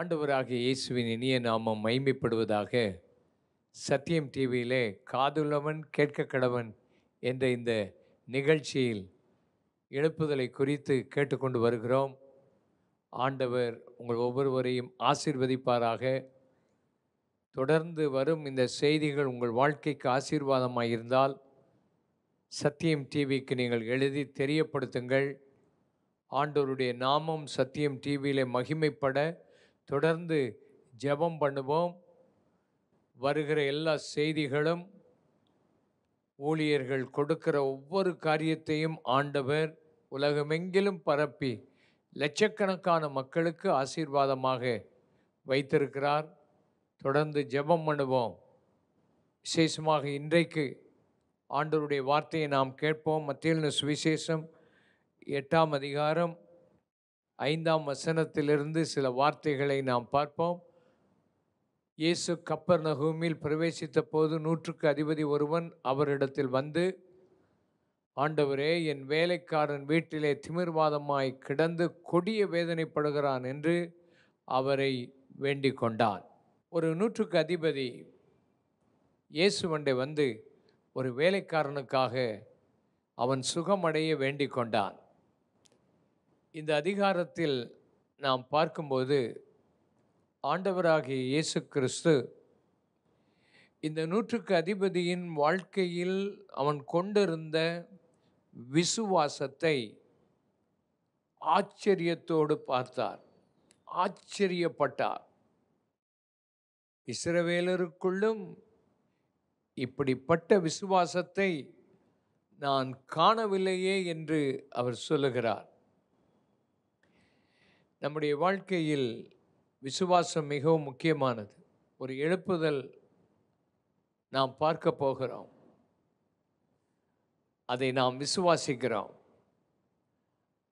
ஆண்டவராகிய இயேசுவின் இனிய நாமம் மைமைப்படுவதாக சத்தியம் டிவியிலே காதுள்ளவன் கேட்க கடவன் என்ற இந்த நிகழ்ச்சியில் எழுப்புதலை குறித்து கேட்டுக்கொண்டு வருகிறோம். ஆண்டவர் உங்கள் ஒவ்வொருவரையும் ஆசீர்வதிப்பாராக. தொடர்ந்து வரும் இந்த செய்திகள் உங்கள் வாழ்க்கைக்கு ஆசீர்வாதமாக இருந்தால் சத்தியம் டிவிக்கு நீங்கள் எழுதி தெரியப்படுத்துங்கள். ஆண்டவருடைய நாமம் சத்தியம் டிவியிலே மகிமைப்பட தொடர்ந்து ஜெபம் பண்ணுவோம். வருகிற எல்லா செய்திகளும் ஊழியர்கள் கொடுக்கிற ஒவ்வொரு காரியத்தையும் ஆண்டவர் உலகமெங்கிலும் பரப்பி லட்சக்கணக்கான மக்களுக்கு ஆசீர்வாதமாக வைத்திருக்கிறார். தொடர்ந்து ஜெபம் பண்ணுவோம். விசேஷமாக இன்றைக்கு ஆண்டவருடைய வார்த்தையை நாம் கேட்போம். மத்தியில் சுவிசேஷம் எட்டாம் அதிகாரம் ஐந்தாம் வசனத்திலிருந்து சில வார்த்தைகளை நாம் பார்ப்போம். இயேசு கப்பர் நகூமில் பிரவேசித்த போது நூற்றுக்கு அதிபதி ஒருவன் அவரிடத்தில் வந்து ஆண்டவரே என் வேலைக்காரன் வீட்டிலே திமிர்வாதமாய் கிடந்து கொடிய வேதனைப்படுகிறான் என்று அவரை வேண்டிக் கொண்டான் ஒரு நூற்றுக்கு அதிபதி இயேசுவண்டை வந்து ஒரு வேலைக்காரனுக்காக அவன் சுகமடைய வேண்டிக் கொண்டான் இந்த அதிகாரத்தில் நாம் பார்க்கும்போது ஆண்டவராகிய இயேசு கிறிஸ்து இந்த நூற்றுக்கு அதிபதியின் வாழ்க்கையில் அவன் கொண்டிருந்த விசுவாசத்தை ஆச்சரியத்தோடு பார்த்தார். ஆச்சரியப்பட்டார். இஸ்ரவேலருக்குள்ளும் இப்படிப்பட்ட விசுவாசத்தை நான் காணவில்லையே என்று அவர் சொல்லுகிறார். நம்முடைய வாழ்க்கையில் விசுவாசம் மிகவும் முக்கியமானது. ஒரு எழுப்புதல் நாம் பார்க்க போகிறோம். அதை நாம் விசுவாசிக்கிறோம்.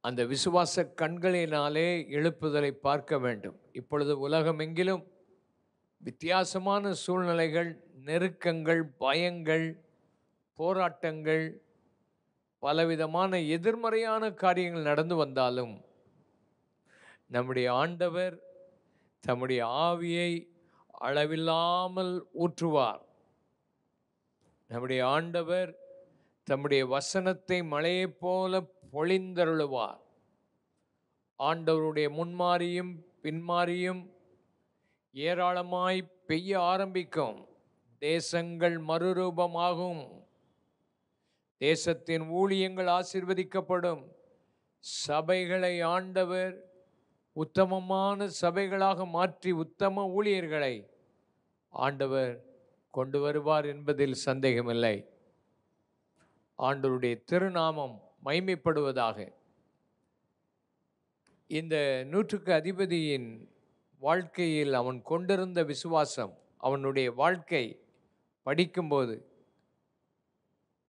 அந்த விசுவாச கண்களினாலே எழுப்புதலை பார்க்க வேண்டும். இப்பொழுது உலகமெங்கிலும் வித்தியாசமான சூழ்நிலைகள் நெருக்கங்கள் பயங்கள் போராட்டங்கள் பலவிதமான எதிர்மறையான காரியங்கள் நடந்து வந்தாலும் நம்முடைய ஆண்டவர் தம்முடைய ஆவியை அளவில்லாமல் ஊற்றுவார். நம்முடைய ஆண்டவர் தம்முடைய வசனத்தை மழையைப் போல பொழிந்தருளுவார். ஆண்டவருடைய முன்மாறியும் பின்மாறியும் ஏராளமாய் பெய்ய ஆரம்பிக்கும். தேசங்கள் மறுரூபமாகும். தேசத்தின் ஊழியங்கள் ஆசிர்வதிக்கப்படும். சபைகளை ஆண்டவர் உத்தமமான சபைகளாக மாற்றி உத்தம ஊழியர்களை ஆண்டவர் கொண்டு வருவார் என்பதில் சந்தேகமில்லை. ஆண்டவருடைய திருநாமம் மைமைப்படுவதாக இந்த நூற்றுக்கு அதிபதியின் வாழ்க்கையில் அவன் கொண்டிருந்த விசுவாசம் அவனுடைய வாழ்க்கை படிக்கும்போது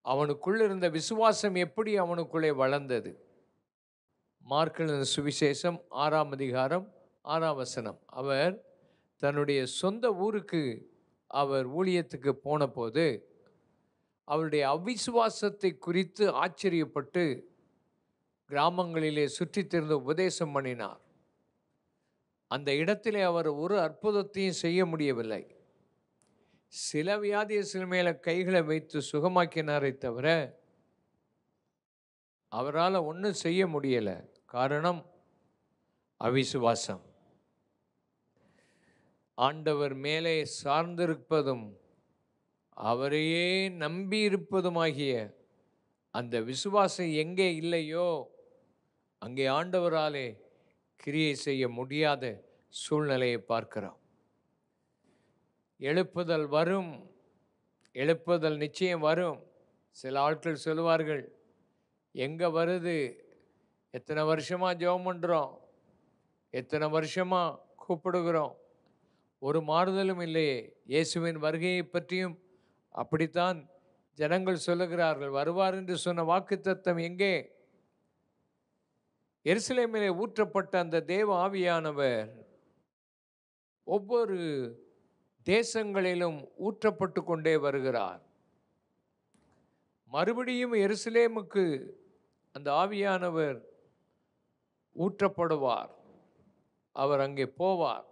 அவனுக்குள் இருந்த விசுவாசம் எப்படி அவனுக்குள்ளே வளர்ந்தது? மார்க்கின் சுவிசேஷம் ஆறாம் அதிகாரம் ஆறாம் வசனம். அவர் தன்னுடைய சொந்த ஊருக்கு அவர் ஊழியத்துக்கு போனபோது அவருடைய அவிசுவாசத்தை குறித்து ஆச்சரியப்பட்டு கிராமங்களிலே சுற்றித் திறந்து உபதேசம் பண்ணினார். அந்த இடத்திலே அவர் ஒரு அற்புதத்தையும் செய்ய முடியவில்லை. சில வியாதியசில் மேலே கைகளை வைத்து சுகமாக்கினாரே தவிர அவரால் ஒன்றும் செய்ய முடியலை. காரணம் அவிசுவாசம். ஆண்டவர் மேலே சார்ந்திருப்பதும் அவரையே நம்பியிருப்பதுமாகிய அந்த விசுவாசம் எங்கே இல்லையோ அங்கே ஆண்டவராலே கிரியை செய்ய முடியாத சூழ்நிலையை பார்க்கிறோம். எழுப்புதல் வரும் எழுப்புதல் நிச்சயம் வரும். சில ஆட்கள் சொல்லுவார்கள் எங்கே வருது? எத்தனை வருஷமாக ஜெபம் பண்ணுறோம் எத்தனை வருஷமாக கூப்பிடுகிறோம்? ஒரு மாறுதலும் இல்லையே. இயேசுவின் வருகையை பற்றியும் அப்படித்தான் ஜனங்கள் சொல்லுகிறார்கள். வருவார் என்று சொன்ன வாக்குத்தத்தம் எங்கே? எருசலேமிலே ஊற்றப்பட்ட அந்த தேவ ஆவியானவர் ஒவ்வொரு தேசங்களிலும் ஊற்றப்பட்டு கொண்டே வருகிறார். மறுபடியும் எருசலேமுக்கு அந்த ஆவியானவர் ஊற்றப்படுவார். அவர் அங்கே போவார்.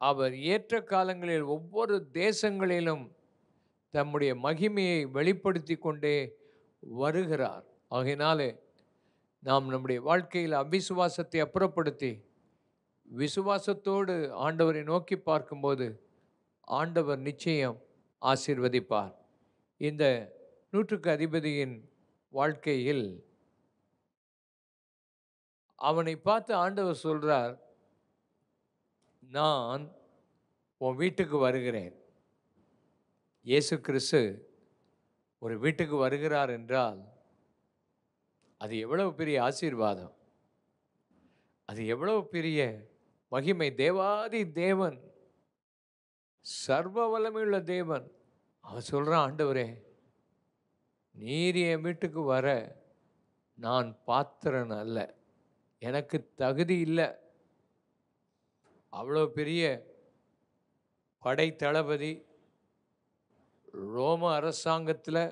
அவர் ஏற்ற காலங்களில் ஒவ்வொரு தேசங்களிலும் தம்முடைய மகிமையை வெளிப்படுத்தி கொண்டே வருகிறார். ஆகையினாலே நாம் நம்முடைய வாழ்க்கையில் அவிசுவாசத்தை அப்புறப்படுத்தி விசுவாசத்தோடு ஆண்டவரை நோக்கி பார்க்கும்போது ஆண்டவர் நிச்சயம் ஆசீர்வதிப்பார். இந்த நூற்றுக்கு அதிபதியின் வாழ்க்கையில் அவனை பார்த்து ஆண்டவர் சொல்றார் நான் உன் வீட்டுக்கு வருகிறேன். இயேசு கிறிஸ்து ஒரு வீட்டுக்கு வருகிறார் என்றால் அது எவ்வளவு பெரிய ஆசீர்வாதம். அது எவ்வளவு பெரிய மகிமை. தேவாதி தேவன் சர்வ வல்லமையுள்ள தேவன். அவன் சொல்கிறான் ஆண்டவரே நீர் என் வீட்டுக்கு வர நான் பாத்திரன் அல்ல. எனக்கு தகுதி இல்லை. அவ்வளோ பெரிய படை தளபதி ரோம அரசாங்கத்தில்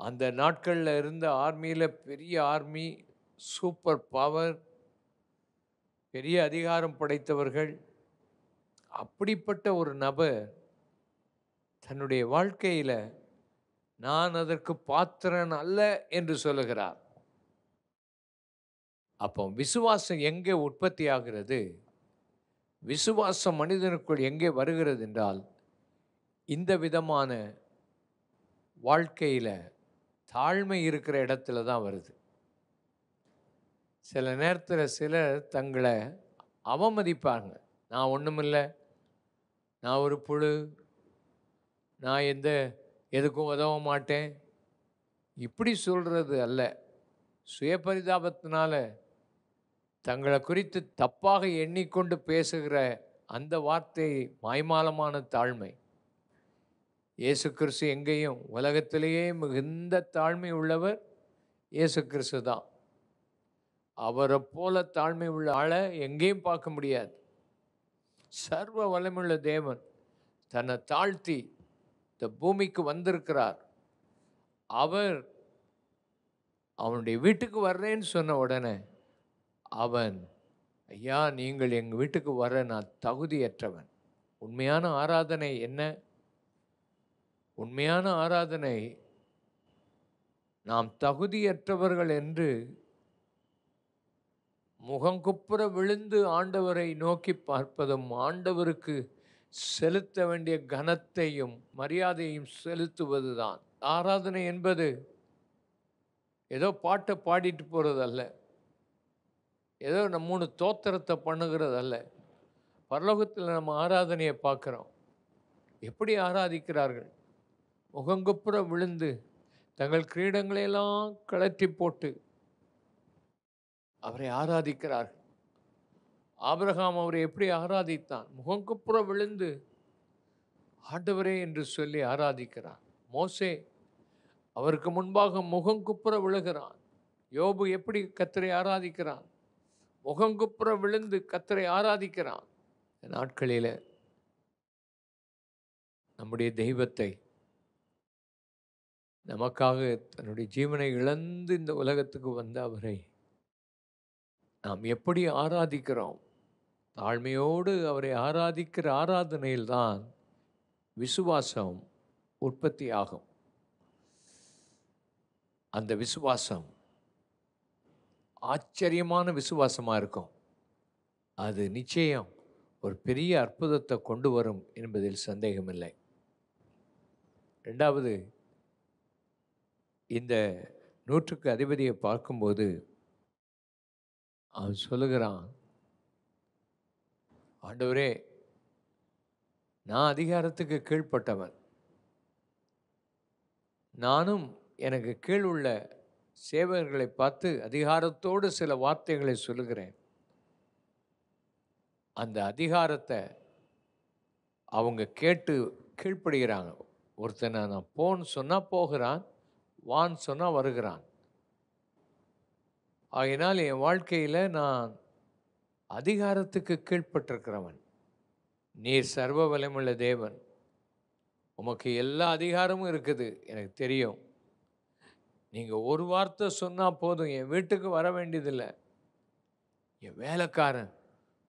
அந்த நாட்களில் இருந்த ஆர்மியில் பெரிய ஆர்மி சூப்பர் பவர் பெரிய அதிகாரம் படைத்தவர்கள் அப்படிப்பட்ட ஒரு நபர் தன்னுடைய வாழ்க்கையில் நான் அதற்கு பாத்திரன் அல்ல என்று சொல்லுகிறார். அப்போ விசுவாசம் எங்கே உற்பத்தி ஆகிறது விசுவாசம் மனிதனுக்குள் எங்கே வருகிறது என்றால் இந்த விதமான வாழ்க்கையில் தாழ்மை இருக்கிற இடத்துல தான் வருது. சில நேரத்தில் சிலர் தங்களை அவமதிப்பாங்க. நான் ஒன்றுமில்லை நான் ஒரு புழு. நான் எந்த எதுக்கும் உதவ மாட்டேன். இப்படி சொல்கிறது அல்ல. சுயபரிதாபத்தினால தங்களை குறித்து தப்பாக எண்ணிக்கொண்டு பேசுகிற அந்த வார்த்தை மாய்மாலமான தாழ்மை. இயேசு கிறிஸ்து எங்கேயும் உலகத்திலேயே மிகுந்த தாழ்மை உள்ளவர் இயேசு கிறிஸ்து தான். அவரை போல தாழ்மை உள்ள ஆளை எங்கேயும் பார்க்க முடியாது. சர்வ வல்லமுள்ள தேவன் தன்னை தாழ்த்தி இந்த பூமிக்கு வந்திருக்கிறார். அவர் அவனுடைய வீட்டுக்கு வர்றேன்னு சொன்ன உடனே அவன் ஐயா நீங்கள் எங்கள் வீட்டுக்கு வர நான் தகுதியற்றவன். உண்மையான ஆராதனை என்ன? உண்மையான ஆராதனை நாம் தகுதியற்றவர்கள் என்று முகங்குப்புற விழுந்து ஆண்டவரை நோக்கி பார்ப்பதும் ஆண்டவருக்கு செலுத்த வேண்டிய கனத்தையும் மரியாதையும் செலுத்துவதுதான். ஆராதனை என்பது ஏதோ பாட்டை பாடிட்டு போகிறதல்ல ஏதோ நம்ம மூணு தோத்திரத்தை பண்ணுகிறதல்ல. பரலோகத்தில் நம்ம ஆராதனையை பார்க்குறோம். எப்படி ஆராதிக்கிறார்கள்? முகங்குப்புற விழுந்து தங்கள் கிரீடங்களையெல்லாம் கழற்றி போட்டு அவரை ஆராதிக்கிறார்கள். ஆபிரகாம் அவரை எப்படி ஆராதித்தான்? முகங்குப்புற விழுந்து ஆண்டவரே என்று சொல்லி ஆராதிக்கிறான். மோசே அவருக்கு முன்பாக முகங்குப்புற விழுகிறான். யோபு எப்படி கத்தரை ஆராதிக்கிறான்? முகங்குப்புற விழுந்து கத்தரை ஆராதிக்கிறான். நாட்களில் நம்முடைய தெய்வத்தை நமக்காக தன்னுடைய ஜீவனை இழந்து இந்த உலகத்துக்கு வந்த அவரை நாம் எப்படி ஆராதிக்கிறோம்? தாழ்மையோடு அவரை ஆராதிக்கிற ஆராதனையில்தான் விசுவாசம் உற்பத்தி ஆகும் அந்த விசுவாசம் ஆச்சரியமான விசுவாசமாக இருக்கும். அது நிச்சயம் ஒரு பெரிய அற்புதத்தை கொண்டு வரும் என்பதில் சந்தேகமில்லை. ரெண்டாவது இந்த நூற்றுக்கு அதிபதியை பார்க்கும்போது அவன் சொல்லுகிறான் ஆண்டவரே நான் அதிகாரத்துக்கு கீழ்ப்பட்டவன். நானும் எனக்கு கீழ் உள்ள சேவகர்களை பார்த்து அதிகாரத்தோடு சில வார்த்தைகளை சொல்லுகிறேன். அந்த அதிகாரத்தை அவங்க கேட்டு கீழ்ப்படுகிறாங்க. ஒருத்தனை நான் போன்னு சொன்னால் போகிறான் வான்னு சொன்னால் வருகிறான். ஆகினால் என் வாழ்க்கையில் நான் அதிகாரத்துக்கு கீழ்ப்பட்டிருக்கிறவன். நீர் சர்வ வல்லமுள்ள தேவன். உமக்கு எல்லா அதிகாரமும் இருக்குது எனக்கு தெரியும். நீங்கள் ஒரு வார்த்தை சொன்னால் போதும் என் வீட்டுக்கு வர வேண்டியதில்லை. என் வேலைக்காரன்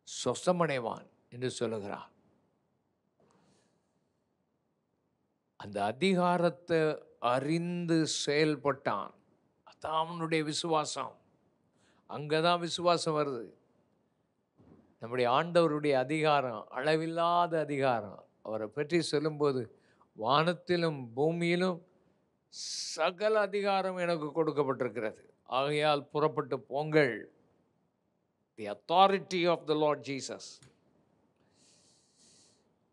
சொசமடைவான் என்று சொல்லுகிறார். அந்த அதிகாரத்தை அறிந்து செயல்பட்டான். அதான் அவனுடைய விசுவாசம். அங்கே தான் விசுவாசம் வருது. நம்முடைய ஆண்டவருடைய அதிகாரம் அளவில்லாத அதிகாரம். அவரை பற்றி சொல்லும்போது வானத்திலும் பூமியிலும் சகல அதிகாரம் எனக்கு கொடுக்கப்பட்டிருக்கிறது. ஆகையால் புறப்பட்டு போங்கள். The authority of the Lord Jesus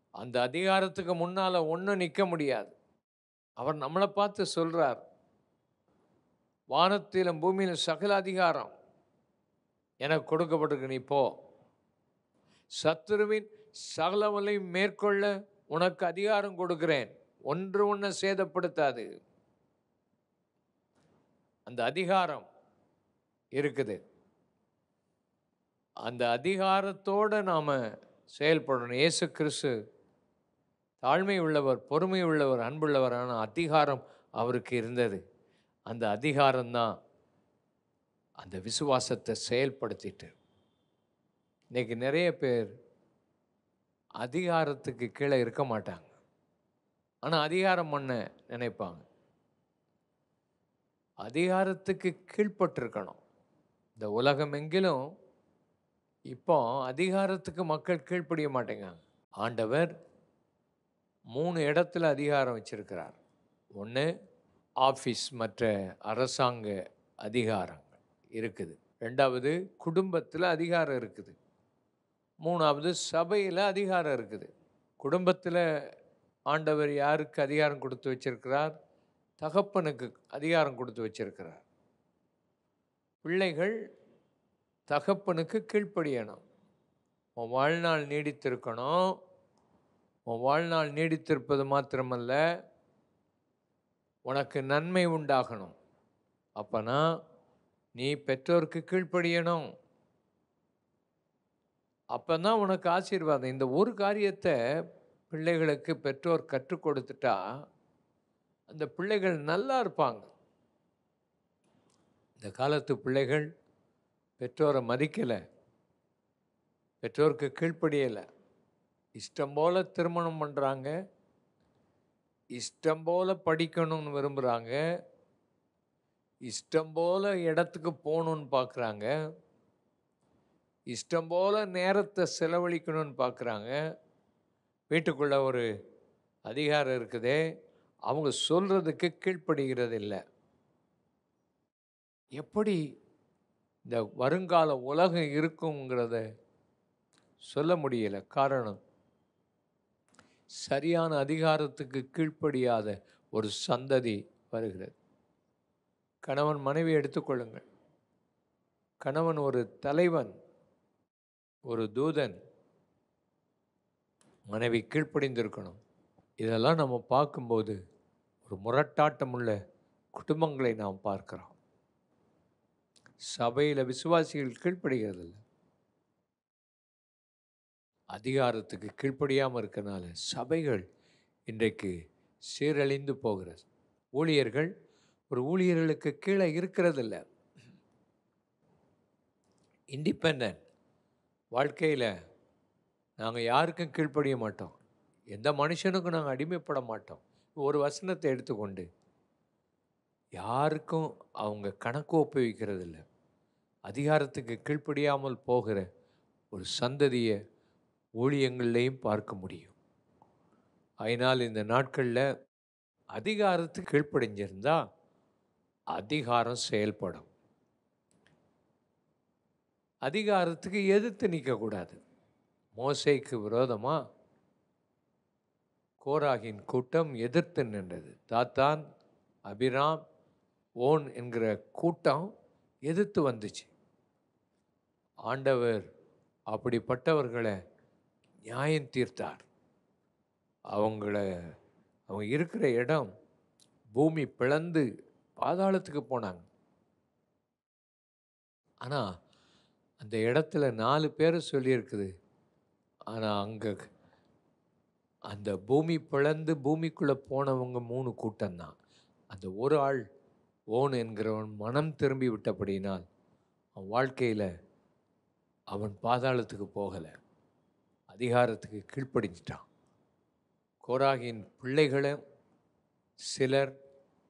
அந்த அதிகாரத்துக்கு முன்னால் ஒன்றும் நிற்க முடியாது. அவர் நம்மளை பார்த்து சொல்கிறார் வானத்திலும் பூமியிலும் சகல அதிகாரம் எனக்கு கொடுக்கப்பட்டிருக்கு. நீ போ. சத்துருவின் சகலவலை மேற்கொள்ள உனக்கு அதிகாரம் கொடுக்கிறேன். ஒன்று ஒன்றை சேதப்படுத்தாது. அந்த அதிகாரம் இருக்குது. அந்த அதிகாரத்தோடு நாம் செயல்படணும். இயேசு கிறிஸ்து தாழ்மை உள்ளவர் பொறுமை உள்ளவர் அன்புள்ளவரான அதிகாரம் அவருக்கு இருந்தது. அந்த அதிகாரம்தான் அந்த விசுவாசத்தை செயல்படுத்திட்டு இன்றைக்கி நிறைய பேர் அதிகாரத்துக்கு கீழே இருக்க மாட்டாங்க. ஆனால் அதிகாரம் பண்ண நினைப்பாங்க. அதிகாரத்துக்கு கீழ்ப்பட்டிருக்கணும். இந்த உலகம் எங்கிலும் இப்போ அதிகாரத்துக்கு மக்கள் கீழ்ப்படிய மாட்டேங்காங்க ஆண்டவர் மூணு இடத்துல அதிகாரம் வச்சிருக்கிறார். ஒன்று ஆஃபீஸ் மற்ற அரசாங்க அதிகாரங்கள் இருக்குது. ரெண்டாவது குடும்பத்தில் அதிகாரம் இருக்குது. மூணாவது சபையில் அதிகாரம் இருக்குது. குடும்பத்தில் ஆண்டவர் யாருக்கு அதிகாரம் கொடுத்து வச்சிருக்கிறார்? தகப்பனுக்கு அதிகாரம் கொடுத்து வச்சிருக்கிறார். பிள்ளைகள் தகப்பனுக்கு கீழ்ப்படியணும். உன் வாழ்நாள் நீடித்திருக்கணும். உன் வாழ்நாள் நீடித்திருப்பது மாத்திரமல்ல உனக்கு நன்மை உண்டாகணும். அப்போனா நீ பெற்றோருக்கு கீழ்ப்படியணும். அப்போ தான் உனக்கு ஆசீர்வாதம். இந்த ஒரு காரியத்தை பிள்ளைகளுக்கு பெற்றோர் கற்றுக் கொடுத்துட்டா அந்த பிள்ளைகள் நல்லா இருப்பாங்க. இந்த காலத்து பிள்ளைகள் பெற்றோரை மதிக்கலை. பெற்றோருக்கு கீழ்ப்படியலை. இஷ்டம் போல் திருமணம் பண்ணுறாங்க இஷ்டம் போல் படிக்கணும்னு விரும்புகிறாங்க இஷ்டம் போல் இடத்துக்கு போகணுன்னு பார்க்குறாங்க இஷ்டம் போல் நேரத்தை செலவழிக்கணும்னு பார்க்குறாங்க வீட்டுக்குள்ளே ஒரு அதிகாரம் இருக்குதே அவங்க சொல்கிறதுக்கு கீழ்ப்படுகிறது இல்லை எப்படி இந்த வருங்கால உலகம் இருக்குங்கிறத சொல்ல முடியலை. காரணம் சரியான அதிகாரத்துக்கு கீழ்ப்படியாத ஒரு சந்ததி வருகிறது. கணவன் மனைவி எடுத்துக்கொள்ளுங்கள். கணவன் ஒரு தலைவன் ஒரு தூதன் மனைவி கீழ்ப்படிந்திருக்கணும். இதெல்லாம் நம்ம பார்க்கும்போது ஒரு முரட்டாட்டமுள்ள குடும்பங்களை நாம் பார்க்கிறோம். சபையில் விசுவாசிகள் கீழ்ப்படுகிறதில்ல. அதிகாரத்துக்கு கீழ்ப்படியாமல் இருக்கனால சபைகள் இன்றைக்கு சீரழிந்து போகிறது. ஊழியர்கள் ஒரு ஊழியர்களுக்கு கீழே இருக்கிறதில்ல. இண்டிபெண்ட் வாழ்க்கையில் நாங்கள் யாருக்கும் கீழ்ப்படிய மாட்டோம். எந்த மனுஷனுக்கும் நாங்கள் அடிமைப்பட மாட்டோம். ஒரு வசனத்தை எடுத்துக்கொண்டு யாருக்கும் அவங்க கணக்கு ஒப்புவிக்கிறது இல்லை அதிகாரத்துக்கு கீழ்ப்படியாமல் போகிற ஒரு சந்ததியை ஊழியங்கள்லையும் பார்க்க முடியும். அதனால் இந்த நாட்களில் அதிகாரத்துக்கு கீழ்ப்படிஞ்சிருந்தால் அதிகாரம் செயல்படும். அதிகாரத்துக்கு எதிர்த்து நிற்கக்கூடாது. மோசைக்கு விரோதமாக கோராகின் கூட்டம் எதிர்த்து நின்றது. தாத்தான் அபிராம் ஓன் என்கிற கூட்டம் எதிர்த்து வந்துச்சு. ஆண்டவர் அப்படிப்பட்டவர்களை நியாயம் தீர்த்தார். அவங்கள அவங்க இருக்கிற இடம் பூமி பிளந்து பாதாளத்துக்கு போனாங்க. ஆனால் அந்த இடத்துல நாலு பேர் சொல்லியிருக்குது. ஆனால் அங்கே அந்த பூமி பிளந்து பூமிக்குள்ளே போனவங்க மூணு கூட்டம்தான். அந்த ஒரு ஆள் ஓன் என்கிறவன் மனம் திரும்பி விட்டபடினால் அவன் வாழ்க்கையில் அவன் பாதாளத்துக்கு போகலை. அதிகாரத்துக்கு கீழ்ப்படிஞ்சிட்டான். கோராகின் பிள்ளைகளும் சிலர்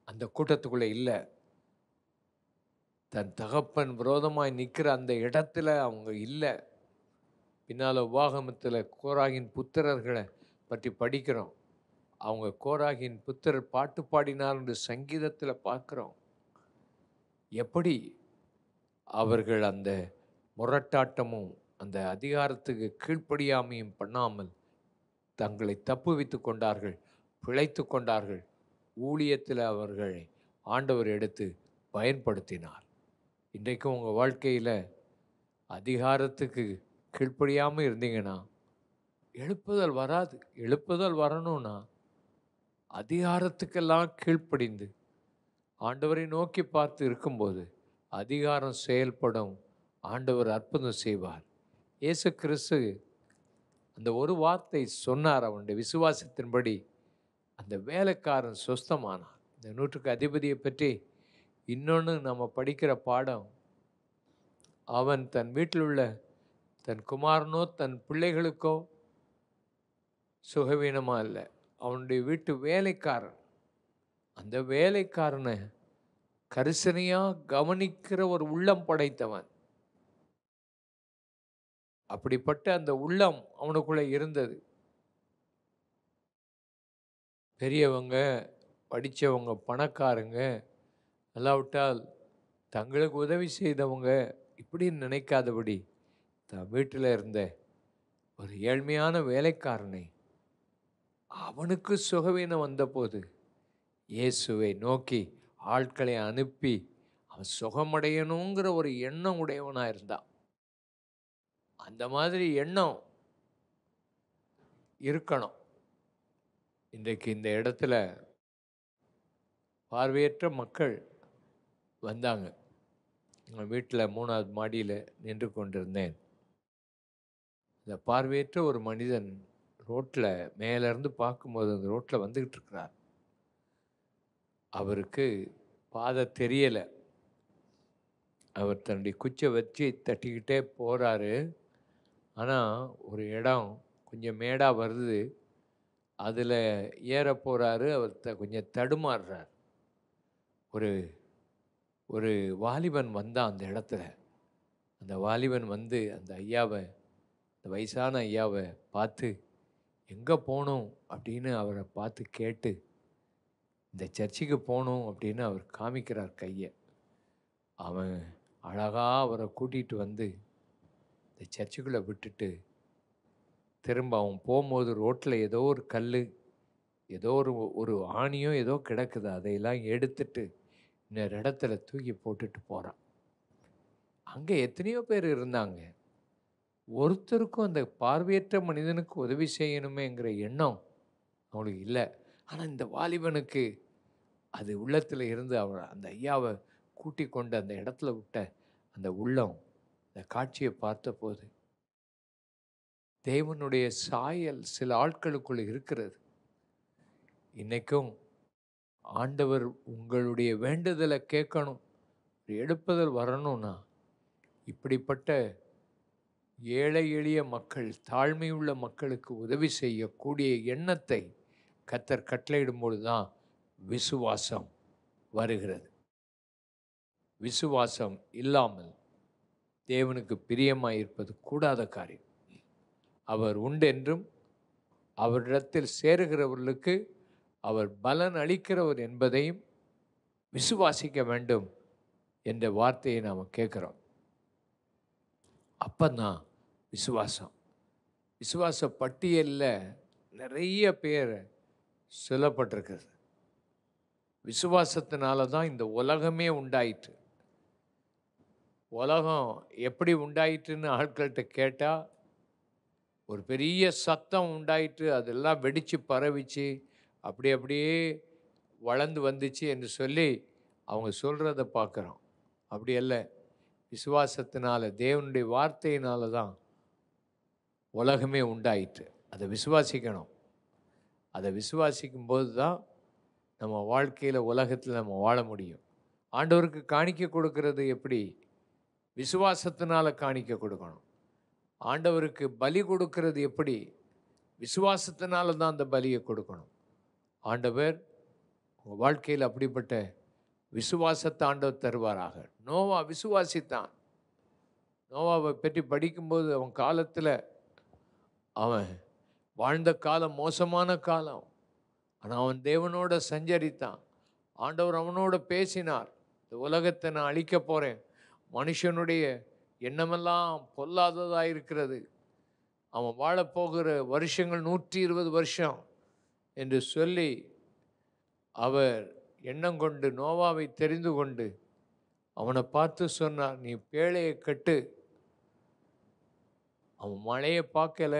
அந்த கூட்டத்துக்குள்ளே இல்லை. தன் தகப்பன் விரோதமாய் நிற்கிற அந்த இடத்துல அவங்க இல்லை. பின்னால் உபாகமத்தில் கோராகின் புத்திரர்களை பற்றி படிக்கிறோம். அவங்க கோராகின் புத்திரர் பாட்டு பாடினார் என்று சங்கீதத்தில் பார்க்குறோம். எப்படி அவர்கள் அந்த முரட்டாட்டமும் அந்த அதிகாரத்துக்கு கீழ்ப்படியாமையும் பண்ணாமல் தங்களை தப்பு வைத்து கொண்டார்கள் பிழைத்து கொண்டார்கள் ஊழியத்தில் அவர்களை ஆண்டவர் எடுத்து பயன்படுத்தினார். இன்றைக்கும் உங்கள் வாழ்க்கையில் அதிகாரத்துக்கு கீழ்ப்படியாமல் இருந்தீங்கன்னா எழுப்புதல் வராது. எழுப்புதல் வரணும்னா அதிகாரத்துக்கெல்லாம் கீழ்ப்படிந்து ஆண்டவரை நோக்கி பார்த்து இருக்கும்போது அதிகாரம் செயல்படும் ஆண்டவர் அற்புதம் செய்வார். இயேசு கிறிஸ்து அந்த ஒரு வார்த்தை சொன்னார் அவனுடைய விசுவாசத்தின்படி அந்த வேலைக்காரன் சொஸ்தமானான். இந்த நூற்றுக்கு அதிபதியை பற்றி இன்னொன்று நம்ம படிக்கிற பாடம் அவன் தன் வீட்டில் உள்ள தன் குமாரனோ தன் பிள்ளைகளுக்கோ சுகவீனமாக இல்லை. அவனுடைய வீட்டு வேலைக்காரன். அந்த வேலைக்காரனை கரிசனையாக கவனிக்கிற ஒரு உள்ளம் படைத்தவன். அப்படிப்பட்ட அந்த உள்ளம் அவனுக்குள்ளே இருந்தது. பெரியவங்க படித்தவங்க பணக்காரங்க அல்லாவிட்டால் தங்களுக்கு உதவி செய்தவங்க இப்படி நினைக்காதபடி தன் வீட்டில் இருந்த ஒரு ஏழ்மையான வேலைக்காரனை அவனுக்கு சுகவீனம் வந்தபோது இயேசுவை நோக்கி ஆட்களை அனுப்பி அவன் சுகமடையணுங்கிற ஒரு எண்ணம் உடையவனாக இருந்தான் அந்த மாதிரி எண்ணம் இருக்கணும். இன்றைக்கு இந்த இடத்துல பார்வையற்ற மக்கள் வந்தாங்க. எங்கள் வீட்டில் மூணாவது மாடியில் நின்று கொண்டிருந்தேன். இந்த பார்வையற்ற ஒரு மனிதன் ரோட்டில் மேலேருந்து பார்க்கும்போது அந்த ரோட்டில் வந்துக்கிட்டு இருக்கிறார். அவருக்கு பாதை தெரியலை. அவர் தன்னுடைய குச்சை வச்சு தட்டிக்கிட்டே போகிறாரு ஆனால் ஒரு இடம் கொஞ்சம் மேடாக வருது. அதில் ஏற போகிறாரு அவர் த கொஞ்சம் தடுமாறுறார். ஒரு ஒரு வாலிபன் வந்தான் அந்த இடத்துல. அந்த வாலிபன் வந்து அந்த ஐயாவை அந்த வயசான ஐயாவை பார்த்து எங்கே போகணும் அப்படின்னு அவரை பார்த்து கேட்டு இந்த சர்ச்சுக்கு போகணும் அப்படின்னு அவர் காமிக்கிறார் கையை. அவன் அழகாக அவரை கூட்டிகிட்டு வந்து இந்த சர்ச்சுக்குள்ளே விட்டுட்டு திரும்ப அவன் போகும்போது ரோட்டில் ஏதோ ஒரு கல் ஏதோ ஒரு ஒரு ஆணியோ ஏதோ கிடக்குது. அதையெல்லாம் எடுத்துட்டு இன்னொரு இடத்துல தூக்கி போட்டுட்டு போகிறான் அங்கே எத்தனையோ பேர் இருந்தாங்க. ஒருத்தருக்கும் அந்த பார்வையற்ற மனிதனுக்கு உதவி செய்யணுமேங்கிற எண்ணம் அவனுக்கு இல்லை. ஆனால் இந்த வாலிபனுக்கு அது உள்ளத்தில் இருந்து அவன் அந்த ஐயாவை கூட்டி கொண்டு அந்த இடத்துல விட்ட அந்த உள்ளம் அந்த காட்சியை பார்த்தபோது தேவனுடைய சாயல் சில ஆட்களுக்குள் இருக்கிறது. இன்றைக்கும் ஆண்டவர் உங்களுடைய வேண்டுதலை கேட்கணும் எடுப்பதில் வரணும்னா இப்படிப்பட்ட ஏழை எளிய மக்கள் தாழ்மையுள்ள மக்களுக்கு உதவி செய்யக்கூடிய எண்ணத்தை கத்தர் கட்டளையிடும்பொழுது தான் விசுவாசம் வருகிறது. விசுவாசம் இல்லாமல் தேவனுக்கு பிரியமாக இருப்பது கூடாத காரியம். அவர் உண்டென்றும் அவரிடத்தில் சேருகிறவர்களுக்கு அவர் பலன் அளிக்கிறவர் என்பதையும் விசுவாசிக்க வேண்டும் என்ற வார்த்தையை நாம் கேட்குறோம். அப்பந்தான் விசுவாசம். விசுவாச பட்டியலில் நிறைய பேர் சொல்லப்பட்டிருக்கிறது. விசுவாசத்தினால தான் இந்த உலகமே உண்டாயிற்று. உலகம் எப்படி உண்டாயிற்றுன்னு ஆட்கள்கிட்ட கேட்டால் ஒரு பெரிய சத்தம் உண்டாயிற்று அதெல்லாம் வெடித்து பரவிச்சு அப்படி அப்படியே வளர்ந்து வந்துச்சு என்று சொல்லி அவங்க சொல்கிறத பார்க்குறோம். அப்படி அல்ல. விசுவாசத்தினால தேவனுடைய வார்த்தையினால தான் உலகமே உண்டாயிற்று. அதை விசுவாசிக்கணும். அதை விசுவாசிக்கும் போது தான் நம்ம வாழ்க்கையில் உலகத்தில் நம்ம வாழ முடியும். ஆண்டவருக்கு காணிக்க கொடுக்கறது எப்படி? விசுவாசத்தினால் காணிக்க கொடுக்கணும். ஆண்டவருக்கு பலி கொடுக்கறது எப்படி? விசுவாசத்தினால தான் அந்த பலியை கொடுக்கணும். ஆண்டவர் உங்கள் வாழ்க்கையில் அப்படிப்பட்ட விசுவாசத்தை ஆண்டவர் தருவாராக. நோவா விசுவாசித்தான். நோவாவை பற்றி படிக்கும்போது அவன் காலத்தில் அவன் வாழ்ந்த காலம் மோசமான காலம். ஆனால் அவன் தேவனோட சஞ்சரித்தான். ஆண்டவர் அவனோட பேசினார். இந்த உலகத்தை நான் அழிக்க போகிறேன் மனுஷனுடைய எண்ணமெல்லாம் பொல்லாததாக இருக்கிறது அவன் வாழப்போகிற வருஷங்கள் நூற்றி இருபது வருஷம். என்று சொல்லி அவர் எண்ணம் கொண்டு நோவாவை தெரிந்து கொண்டு அவனை பார்த்து சொன்னார் நீ பேழையை கட்டு. அவன் மழையை பார்க்கல.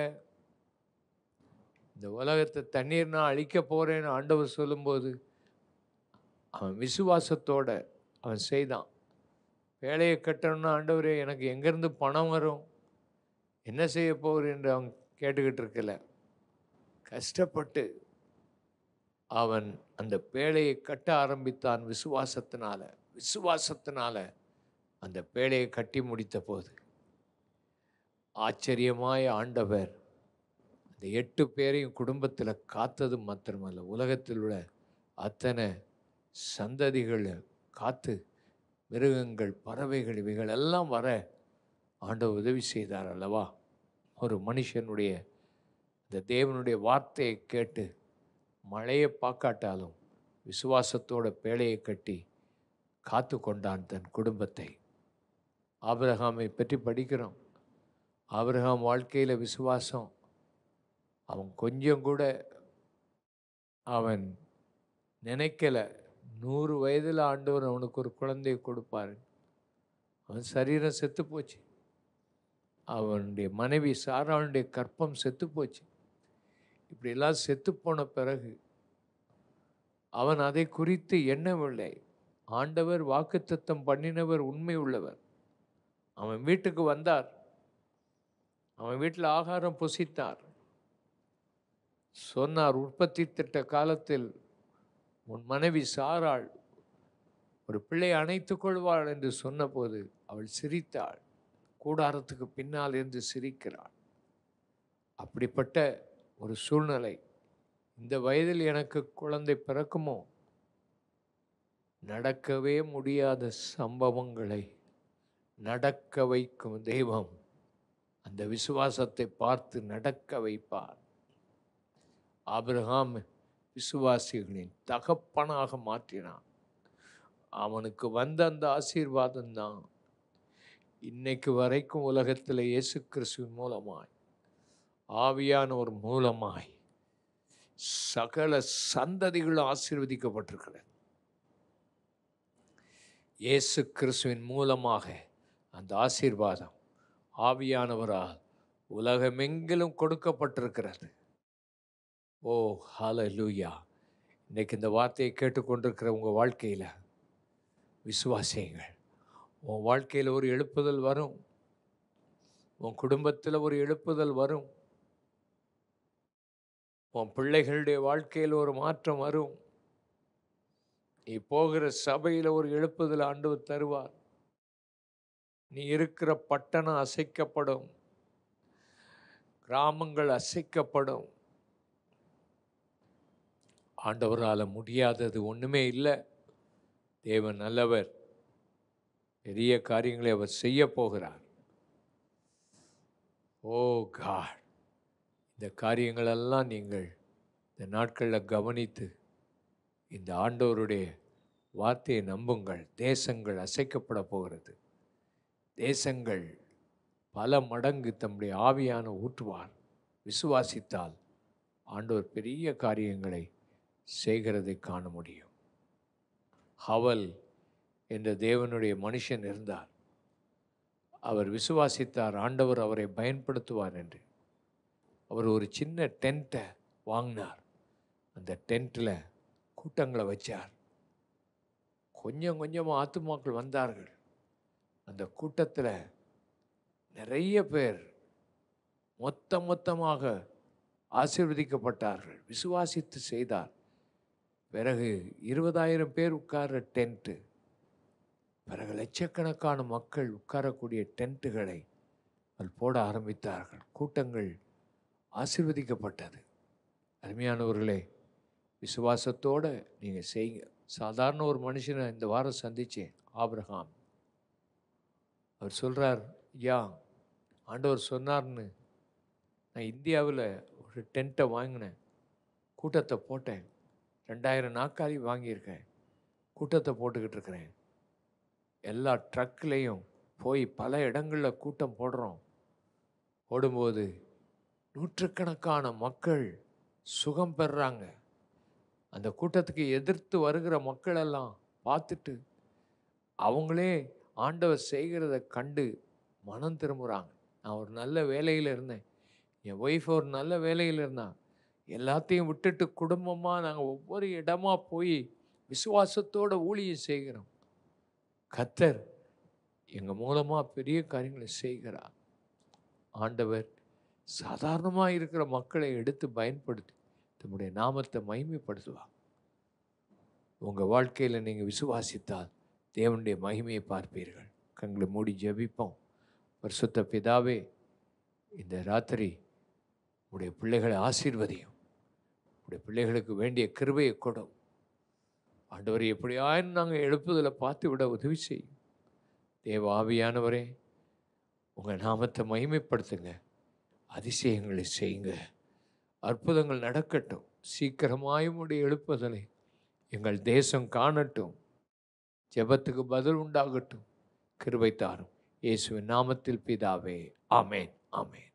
இந்த உலகத்தை தண்ணீர் நான் அழிக்க போகிறேன்னு ஆண்டவர் சொல்லும்போது அவன் விசுவாசத்தோடு அவன் செய்தான். வேலையை கட்டணும்னா ஆண்டவரே எனக்கு எங்கேருந்து பணம் வரும்? என்ன செய்ய போகிறேன் என்று அவன் கேட்டுக்கிட்டு இருக்கல. கஷ்டப்பட்டு அவன் அந்த பேழையை கட்ட ஆரம்பித்தான் விசுவாசத்தினால. விசுவாசத்தினால அந்த பேழையை கட்டி முடித்த போது ஆச்சரியமாய் ஆண்டவர் அந்த எட்டு பேரையும் குடும்பத்தில் காத்தது மாத்திரமல்ல உலகத்தில் உள்ள அத்தனை சந்ததிகளை காத்து மிருகங்கள் பறவைகள் இவைகள் எல்லாம் வர ஆண்டவர் உதவி செய்தார் அல்லவா? ஒரு மனுஷனுடைய இந்த தேவனுடைய வார்த்தையை கேட்டு மழையை பார்க்காட்டாலும் விசுவாசத்தோட பேழையை கட்டி காத்து கொண்டான் தன் குடும்பத்தை. ஆபிரகாமை பற்றி படிக்கிறோம். ஆபிரகாம் வாழ்க்கையில் விசுவாசம். அவன் கொஞ்சம் கூட அவன் நினைக்கலை. நூறு வயதில் ஆண்டவர் அவனுக்கு ஒரு குழந்தையை கொடுப்பாரு. அவன் சரீரம் செத்து போச்சு. அவனுடைய மனைவி சாராளுடைய கற்பம் செத்து போச்சு. இப்படியெல்லாம் செத்துப்போன பிறகு அவன் அதை குறித்து எண்ணவில்லை. ஆண்டவர் வாக்குத்தத்தம் பண்ணினவர் உண்மை உள்ளவர். அவன் வீட்டுக்கு வந்தார். அவன் வீட்டில் ஆகாரம் புசித்தார். சொன்னார் உற்பத்தி திட்ட காலத்தில் உன் மனைவி சாராள் ஒரு பிள்ளை அணைத்து கொள்வாள் என்று சொன்னபோது அவள் சிரித்தாள். கூடாரத்துக்கு பின்னால் இருந்து சிரிக்கிறாள். அப்படிப்பட்ட ஒரு சூழ்நிலை. இந்த வயதில் எனக்கு குழந்தை பிறக்குமோ? நடக்கவே முடியாத சம்பவங்களை நடக்க வைக்கும் தெய்வம் அந்த விசுவாசத்தை பார்த்து நடக்க வைப்பார். ஆபிரகாம் விசுவாசிகளின் தகப்பனாக மாற்றினான். அவனுக்கு வந்த அந்த ஆசீர்வாதம் தான் இன்னைக்கு வரைக்கும் உலகத்தில் இயேசு கிறிஸ்துவின் மூலமாய் ஆவியானவர் மூலமாய் சகல சந்ததிகளும் ஆசீர்வதிக்கப்பட்டிருக்கிறது இயேசு கிறிஸ்துவின் மூலமாக அந்த ஆசீர்வாதம் ஆவியானவரால் உலகமெங்கிலும் கொடுக்கப்பட்டிருக்கிறது. ஓ ஹலோ லூயா இன்றைக்கு இந்த வார்த்தையை கேட்டுக்கொண்டிருக்கிற உங்கள் வாழ்க்கையில் விசுவாசியுங்கள். உன் வாழ்க்கையில் ஒரு எழுப்புதல் வரும். உன் குடும்பத்தில் ஒரு எழுப்புதல் வரும். உன் பிள்ளைகளுடைய வாழ்க்கையில் ஒரு மாற்றம் வரும். நீ போகிற சபையில் ஒரு எழுப்புதல் ஆண்டவர் தருவார். நீ இருக்கிற பட்டணம் அசைக்கப்படும். கிராமங்கள் அசைக்கப்படும். ஆண்டவரால் முடியாதது ஒன்றுமே இல்லை. தேவன் நல்லவர். பெரிய காரியங்களை அவர் செய்ய போகிறார். Oh God. இந்த காரியங்களெல்லாம் நீங்கள் இந்த நாட்களில் கவனித்து இந்த ஆண்டவருடைய வார்த்தையை நம்புங்கள். தேசங்கள் அசைக்கப்பட போகிறது. தேசங்கள் பல மடங்கு தம்முடைய ஆவியான ஊற்றுவார். விசுவாசித்தால் ஆண்டவர் பெரிய காரியங்களை செய்கிறதை காண முடியும். ஹவல் என்ற தேவனுடைய மனுஷன் இருந்தார். அவர் விசுவாசித்தார். ஆண்டவர் அவரை பயன்படுத்துவார் என்று. அவர் ஒரு சின்ன டென்ட்டை வாங்கினார். அந்த டென்ட்டில் கூட்டங்களை வச்சார். கொஞ்சம் கொஞ்சமாக ஆத்துமாக்கள் வந்தார்கள். அந்த கூட்டத்தில் நிறைய பேர் மொத்த மொத்தமாக ஆசீர்வதிக்கப்பட்டார்கள். விசுவாசித்து செய்தார். பிறகு இருபதாயிரம் பேர் உட்கார்ற டென்ட்டு பிறகு லட்சக்கணக்கான மக்கள் உட்காரக்கூடிய டென்ட்டுகளை அது போட ஆரம்பித்தார்கள். கூட்டங்கள் ஆசிர்வதிக்கப்பட்டது. அருமையானவர்களே விசுவாசத்தோடு நீங்கள் செய்யுங்க. சாதாரண ஒரு மனுஷனை இந்த வாரம் சந்தித்தேன் ஆபிரகாம். அவர் சொல்கிறார் ஐயா ஆண்டவர் சொன்னார்னு. நான் இந்தியாவில் ஒரு டென்ட்டை வாங்கினேன். கூட்டத்தை போட்டேன். ரெண்டாயிரம் நாற்காலி வாங்கியிருக்கேன். கூட்டத்தை போட்டுக்கிட்டு இருக்கிறேன். எல்லா ட்ரக்லேயும் போய் பல இடங்களில் கூட்டம் போடுறோம். ஓடும்போது நூற்றுக்கணக்கான மக்கள் சுகம் பெறுறாங்க அந்த கூட்டத்துக்கு எதிர்த்து வருகிற மக்களெல்லாம் பார்த்துட்டு அவங்களே ஆண்டவர் செய்கிறத கண்டு மனம் திரும்புகிறாங்க நான் ஒரு நல்ல வேலையில் இருந்தேன். என் ஒய்ஃப் ஒரு நல்ல வேலையில் இருந்தான் எல்லாத்தையும் விட்டுட்டு குடும்பமாக நாங்கள் ஒவ்வொரு இடமா போய் விசுவாசத்தோட ஊழியம் செய்கிறோம். கத்தர் எங்கள் மூலமாக பெரிய காரியங்களை செய்கிறார். ஆண்டவர் சாதாரணமாக இருக்கிற மக்களை எடுத்து பயன்படுத்தி தம்முடைய நாமத்தை மகிமைப்படுத்துவாங்க உங்கள் வாழ்க்கையில் நீங்கள் விசுவாசித்தால் தேவனுடைய மகிமையை பார்ப்பீர்கள். கண்களை மூடி ஜெபிப்போம். பரிசுத்த பிதாவே இந்த ராத்திரி உடைய பிள்ளைகளை ஆசீர்வதியும். உடைய பிள்ளைகளுக்கு வேண்டிய கிருபையை கொடும். ஆண்டவர் எப்படியாயும் நாங்கள் எழுப்புதலை பார்த்து விட உதவி செய்யும். தேவ ஆவியானவரே உங்கள் நாமத்தை மகிமைப்படுத்துங்க. அதிசயங்களை செய்யுங்க. அற்புதங்கள் நடக்கட்டும். சீக்கிரமாயும் உடைய எழுப்புதலை எங்கள் தேசம் காணட்டும். ஜெபத்துக்கு பதில் உண்டாகட்டும். கிருபை தாரும். இயேசுவின் நாமத்தில் பிதாவே. ஆமேன். ஆமேன்.